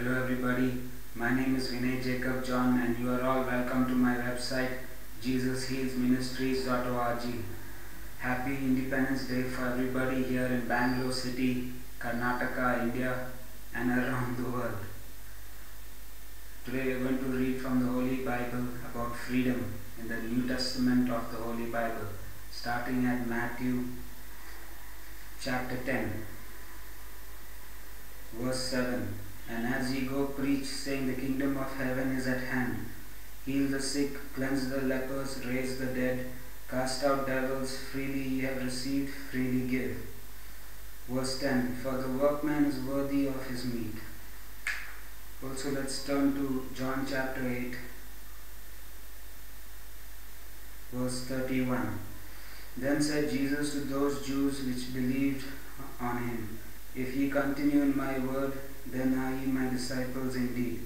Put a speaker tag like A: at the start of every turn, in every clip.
A: Hello everybody, my name is Vinay Jacob John and you are all welcome to my website jesushealsministries.org. Happy Independence Day for everybody here in Bangalore City, Karnataka, India and around the world. Today we are going to read from the Holy Bible about freedom in the New Testament of the Holy Bible, starting at Matthew chapter 10, verse 7. And as ye go, preach, saying, The kingdom of heaven is at hand. Heal the sick, cleanse the lepers, raise the dead, cast out devils, freely ye have received, freely give. Verse 10 For the workman is worthy of his meat. Also, let's turn to John chapter 8, verse 31. Then said Jesus to those Jews which believed on him, If ye continue in my word, then are ye my disciples indeed,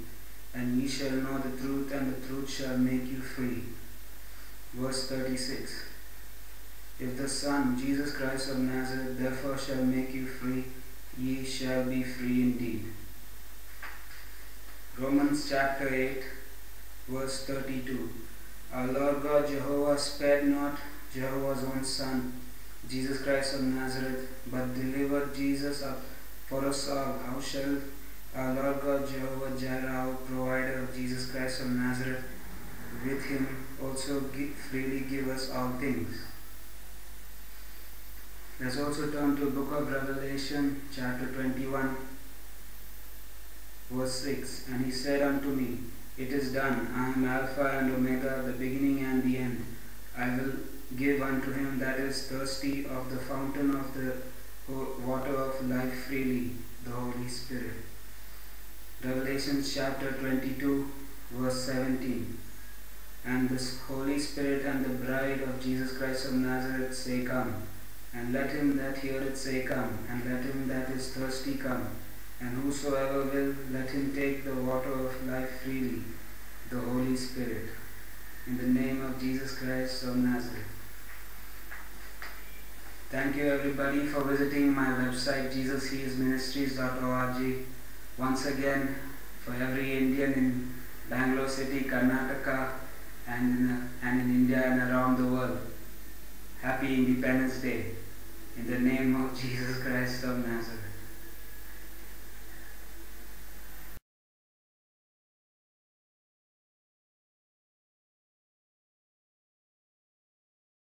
A: and ye shall know the truth, and the truth shall make you free. Verse 36 If the Son, Jesus Christ of Nazareth, therefore shall make you free, ye shall be free indeed. Romans chapter 8, verse 32 Our Lord God Jehovah spared not Jehovah's own Son, Jesus Christ of Nazareth, but delivered Jesus up for us all. How shall our Lord God Jehovah Jireh, provider of Jesus Christ of Nazareth, with him also give, freely give us all things? Let's also turn to book of Revelation, chapter 21, verse 6. And he said unto me, It is done. I am Alpha and Omega, the beginning and the end. I will give unto him that is thirsty of the fountain of the water of life freely, the Holy Spirit. Revelation chapter 22, verse 17. And the Holy Spirit and the bride of Jesus Christ of Nazareth say, Come. And let him that heareth say, Come. And let him that is thirsty come. And whosoever will, let him take the water of life freely, the Holy Spirit. In the name of Jesus Christ of Nazareth. Thank you everybody for visiting my website jesushealsministries.org. Once again, for every Indian in Bangalore City, Karnataka, and and in India and around the world, Happy Independence Day. In the name of Jesus Christ of Nazareth.